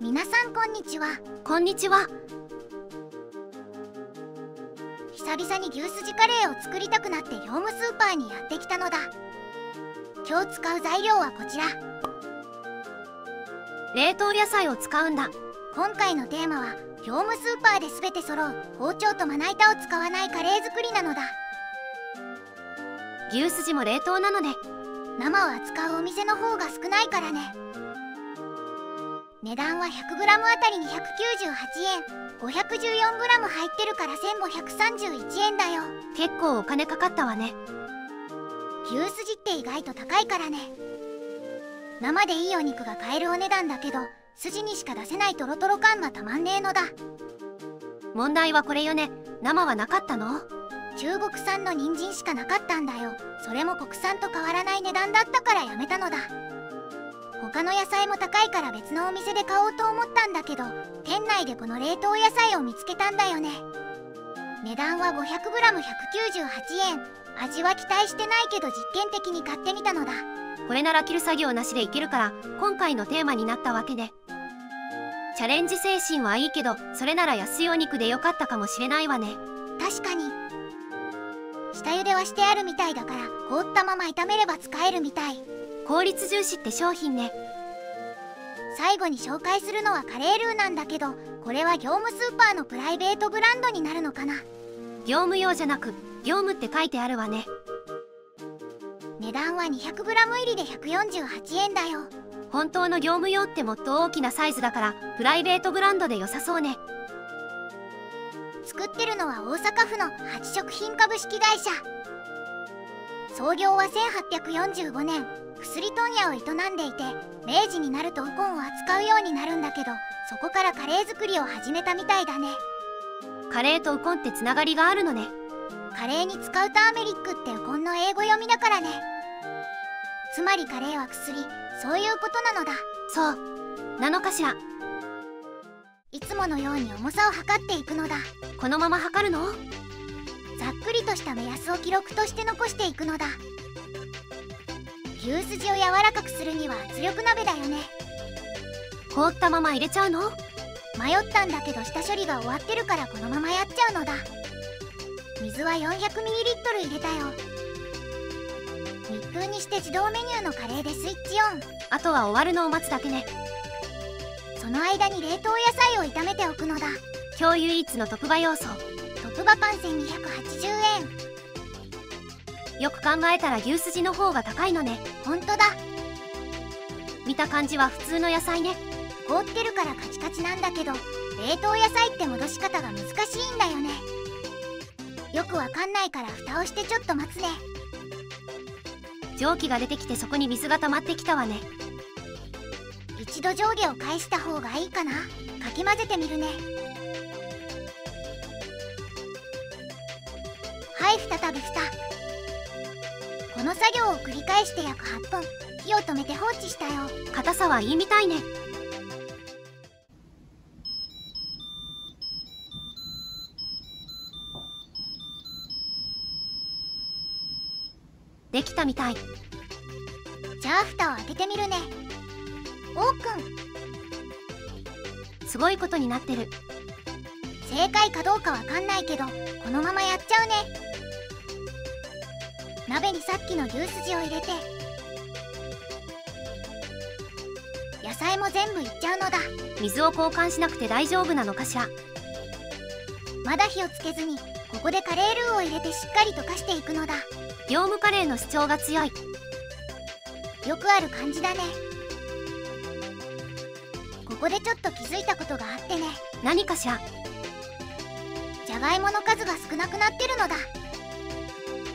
皆さんこんにちは。こんにちは。久々に牛すじカレーを作りたくなって業務スーパーにやってきたのだ。今日使う材料はこちら。冷凍野菜を使うんだ。今回のテーマは業務スーパーで全て揃う包丁とまな板を使わないカレー作りなのだ。牛すじも冷凍なので。生を扱うお店の方が少ないからね値段は 100g あたり298円。514g 入ってるから1531円だよ。結構お金かかったわね。牛すじって意外と高いからね。生でいいお肉が買えるお値段だけど筋にしか出せないトロトロ感がたまんねえのだ。問題はこれよね。生はなかったの？中国産の人参しかなかったんだよ。それも国産と変わらない値段だったからやめたのだ他の野菜も高いから別のお店で買おうと思ったんだけど店内でこの冷凍野菜を見つけたんだよね。値段は 500g198 円。味は期待してないけど実験的に買ってみたのだ。これなら切る作業なしでいけるから今回のテーマになったわけで。チャレンジ精神はいいけどそれなら安いお肉でよかったかもしれないわね。確かに。下茹ではしてあるみたいだから凍ったまま炒めれば使えるみたい効率重視って商品ね。最後に紹介するのはカレールーなんだけどこれは業務スーパーのプライベートブランドになるのかな。業務用じゃなく業務って書いてあるわね。値段は 200g 入りで148円だよ。本当の業務用ってもっと大きなサイズだからプライベートブランドで良さそうね。作ってるのは大阪府の八食品株式会社創業は1845年。薬問屋を営んでいて明治になるとウコンを扱うようになるんだけどそこからカレー作りを始めたみたいだね。カレーとウコンってつながりがあるのね。カレーに使うターメリックってウコンの英語読みだからね。つまりカレーは薬。そういうことなのだ。そう。なのかしら。いつものように重さを測っていくのだ。このまま測るの？ざっくりとした目安を記録として残していくのだ。牛すじを柔らかくするには圧力鍋だよね。凍ったまま入れちゃうの？迷ったんだけど下処理が終わってるからこのままやっちゃうのだ。水は 400ml 入れたよ。密封にして自動メニューのカレーでスイッチオン。あとは終わるのを待つだけね。その間に冷凍野菜を炒めておくのだ。今日唯一の特売要素特売パン1280円。よく考えたら牛すじの方が高いのね。ほんとだ。見た感じは普通の野菜ね。凍ってるからカチカチなんだけど冷凍野菜って戻し方が難しいんだよね。よくわかんないから蓋をしてちょっと待つね。蒸気が出てきてそこに水が溜まってきたわね。一度上下を返した方がいいかな。かき混ぜてみるねはい再び蓋この作業を繰り返して約8分火を止めて放置したよ。硬さはいいみたいね。できたみたい。じゃあ蓋を開けてみるね。オープン。すごいことになってる。正解かどうかわかんないけどこのままやっちゃうね鍋にさっきの牛すじを入れて野菜も全部いっちゃうのだ。水を交換しなくて大丈夫なのかしら？まだ火をつけずにここでカレールーを入れてしっかり溶かしていくのだ。業務カレーの主張が強い。よくある感じだね。ここでちょっと気づいたことがあってね。何かしら？じゃがいもの数が少なくなってるのだ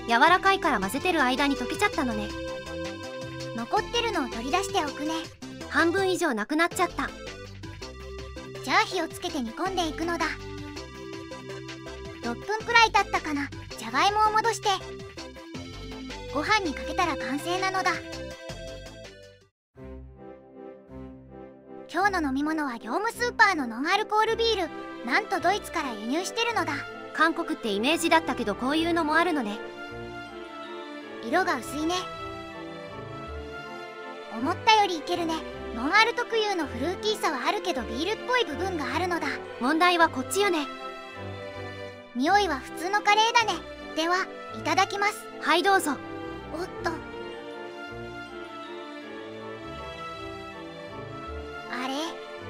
柔らかいから混ぜてる間に溶けちゃったのね。残ってるのを取り出しておくね。半分以上なくなっちゃった。じゃあ火をつけて煮込んでいくのだ。6分くらい経ったかな。じゃがいもを戻して。ご飯にかけたら完成なのだ。今日の飲み物は業務スーパーのノンアルコールビール。なんとドイツから輸入してるのだ。韓国ってイメージだったけどこういうのもあるのね色が薄いね。思ったよりいけるね。ノンアル特有のフルーティーさはあるけどビールっぽい部分があるのだ。問題はこっちよね。匂いは普通のカレーだね。ではいただきます。はいどうぞ。おっと。あれ？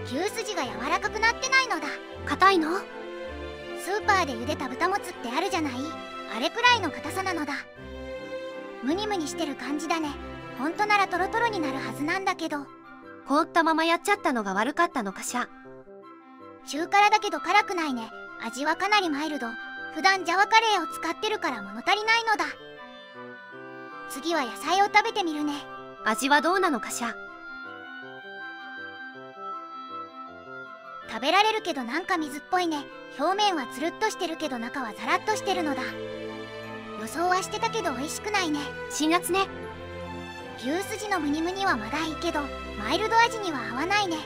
牛すじが柔らかくなってないのだ。硬いの？スーパーで茹でた豚もつってあるじゃない？あれくらいの硬さなのだムニムニしてる感じだね。ほんとならトロトロになるはずなんだけど。凍ったままやっちゃったのが悪かったのかしら。中辛だけど辛くないね。味はかなりマイルド。普段ジャワカレーを使ってるから物足りないのだ。次は野菜を食べてみるね。味はどうなのかしら。食べられるけどなんか水っぽいね。表面はつるっとしてるけど中はザラッとしてるのだ予想はしてたけど美味しくないね。辛辣ね。牛すじのムニムニはまだいいけどマイルド味には合わないね。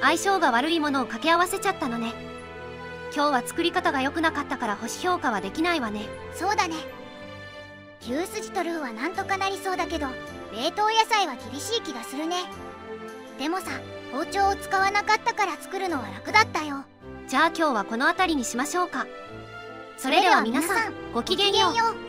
相性が悪いものを掛け合わせちゃったのね。今日は作り方が良くなかったから星評価はできないわね。そうだね。牛すじとルーはなんとかなりそうだけど冷凍野菜は厳しい気がするね。でもさ包丁を使わなかったから作るのは楽だったよ。じゃあ今日はこの辺りにしましょうか。それでは皆さんごきげんようごきげんよう